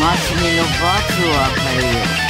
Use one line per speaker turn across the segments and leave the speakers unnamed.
町にの罰を与えよう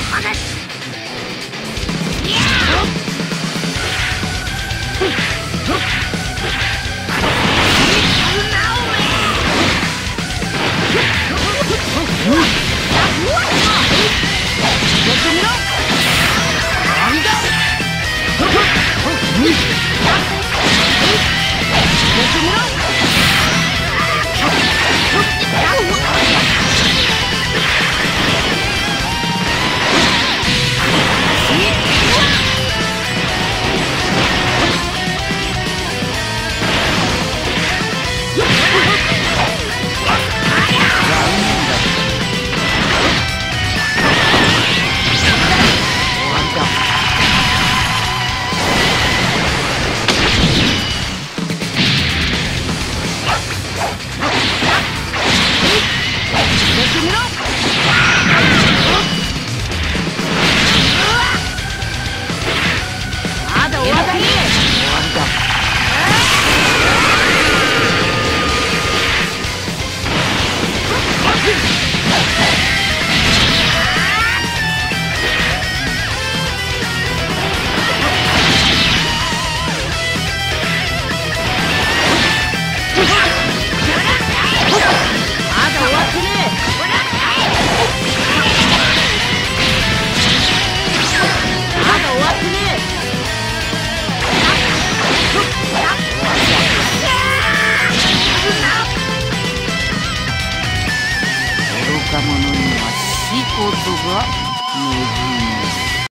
話 Ottawa, Navy.